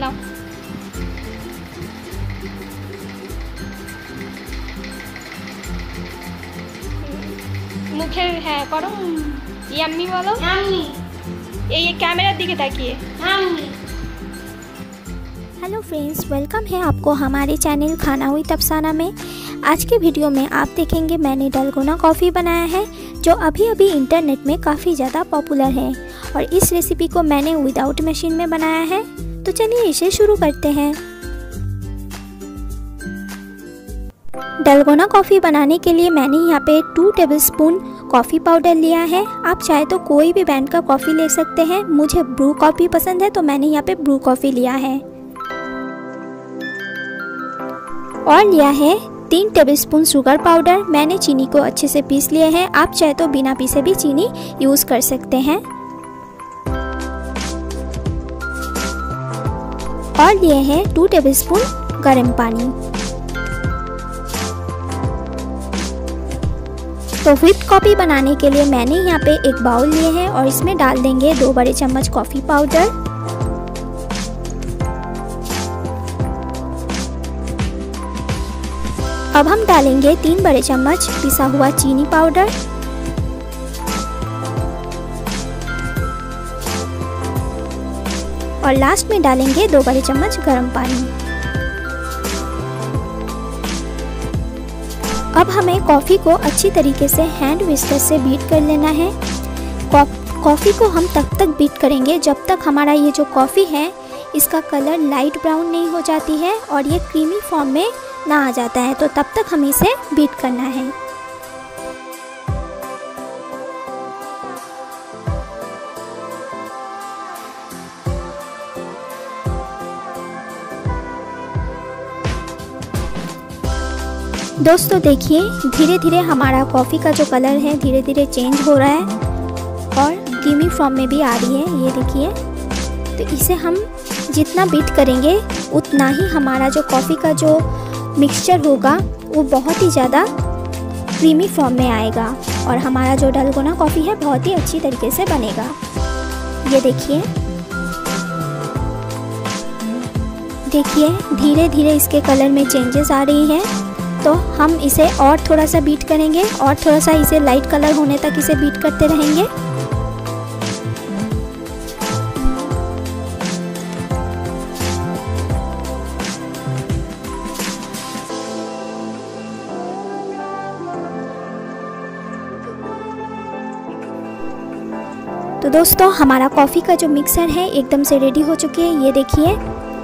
নাও মুখের হ্যাঁ করো ইয়াম্মি বলো Yummy. এই ক্যামেরার দিকে তাকিয়ে Yummy. हेलो फ्रेंड्स वेलकम है आपको हमारे चैनल खाना हुई तफसाना में आज के वीडियो में आप देखेंगे मैंने डलगोना कॉफ़ी बनाया है जो अभी अभी इंटरनेट में काफ़ी ज़्यादा पॉपुलर है और इस रेसिपी को मैंने विदाउट मशीन में बनाया है तो चलिए इसे शुरू करते हैं। डलगोना कॉफ़ी बनाने के लिए मैंने यहाँ पे टू टेबलस्पून कॉफ़ी पाउडर लिया है। आप चाहे तो कोई भी ब्रांड का कॉफ़ी ले सकते हैं। मुझे ब्रू कॉफ़ी पसंद है तो मैंने यहाँ पे ब्रू कॉफ़ी लिया है। और लिया है तीन टेबलस्पून शुगर पाउडर मैंने चीनी को अच्छे से पीस लिए हैं। आप चाहे तो बिना पीसे भी चीनी यूज़ कर सकते हैं। और लिए हैं टू टेबलस्पून गर्म पानी। तो व्हिप कॉफ़ी बनाने के लिए मैंने यहाँ पे एक बाउल लिए हैं और इसमें डाल देंगे दो बड़े चम्मच कॉफ़ी पाउडर अब हम डालेंगे तीन बड़े चम्मच पिसा हुआ चीनी पाउडर और लास्ट में डालेंगे दो बड़े चम्मच गर्म पानी। अब हमें कॉफ़ी को अच्छी तरीके से हैंड विस्कर से बीट कर लेना है। कॉफ़ी को हम तब तक बीट करेंगे जब तक हमारा ये जो कॉफ़ी है, इसका कलर लाइट ब्राउन नहीं हो जाती है और ये क्रीमी फॉर्म में ना आ जाता है। तो तब तक हमें इसे बीट करना है। दोस्तों, देखिए धीरे धीरे हमारा कॉफ़ी का जो कलर है धीरे धीरे चेंज हो रहा है और क्रीमी फॉर्म में भी आ रही है, ये देखिए। तो इसे हम जितना बीट करेंगे, उतना ही हमारा जो कॉफ़ी का जो मिक्सचर होगा, वो बहुत ही ज़्यादा क्रीमी फॉर्म में आएगा और हमारा जो डलगोना कॉफ़ी है, बहुत ही अच्छी तरीके से बनेगा। ये देखिए। देखिए धीरे धीरे इसके कलर में चेंजेस आ रही हैं। तो हम इसे और थोड़ा सा बीट करेंगे और थोड़ा सा इसे लाइट कलर होने तक इसे बीट करते रहेंगे। तो दोस्तों, हमारा कॉफ़ी का जो मिक्सर है एकदम से रेडी हो चुकी है, ये देखिए।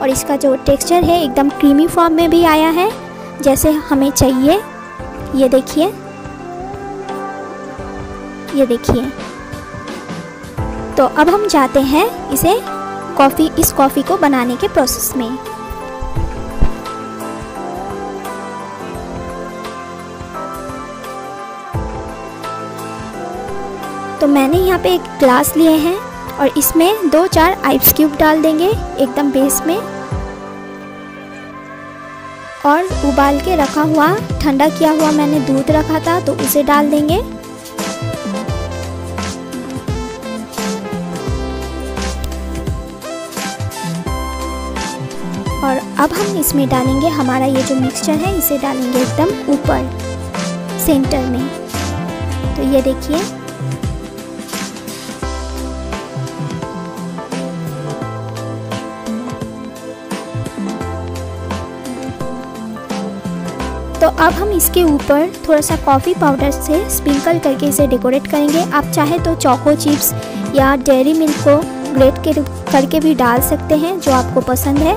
और इसका जो टेक्सचर है एकदम क्रीमी फॉर्म में भी आया है। जैसे हमें चाहिए। ये देखिए। ये देखिए। तो अब हम जाते हैं इसे कॉफ़ी, इस कॉफ़ी को बनाने के प्रोसेस में। तो मैंने यहाँ पे एक ग्लास लिए हैं और इसमें दो चार आइस क्यूब डाल देंगे एकदम बेस में। और उबाल के रखा हुआ, ठंडा किया हुआ मैंने दूध रखा था तो उसे डाल देंगे। और अब हम इसमें डालेंगे हमारा ये जो मिक्सचर है, इसे डालेंगे एकदम ऊपर सेंटर में। तो ये देखिए। तो अब हम इसके ऊपर थोड़ा सा कॉफ़ी पाउडर से स्प्रिंकल करके इसे डेकोरेट करेंगे। आप चाहे तो चोको चिप्स या डेयरी मिल्क को ग्रेट के करके भी डाल सकते हैं, जो आपको पसंद है।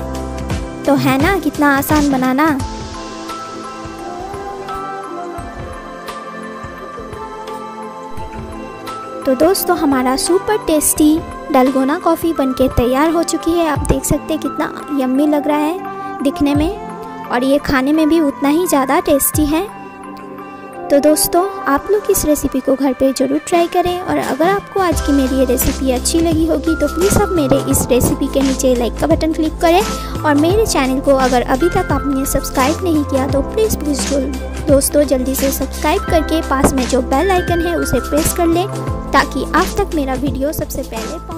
तो है ना? कितना आसान बनाना। तो दोस्तों, हमारा सुपर टेस्टी डलगोना कॉफ़ी बनके तैयार हो चुकी है। आप देख सकते हैं कितना यम्मी लग रहा है दिखने में। और ये खाने में भी उतना ही ज़्यादा टेस्टी है। तो दोस्तों, आप लोग इस रेसिपी को घर पे ज़रूर ट्राई करें और अगर आपको आज की मेरी ये रेसिपी अच्छी लगी होगी तो प्लीज़ आप मेरे इस रेसिपी के नीचे लाइक का बटन क्लिक करें और मेरे चैनल को अगर अभी तक आपने सब्सक्राइब नहीं किया तो प्लीज़ प्लीज़ दोस्तों, जल्दी से सब्सक्राइब करके पास में जो बेल आइकन है, उसे प्रेस कर लें ताकि आप तक मेरा वीडियो सबसे पहले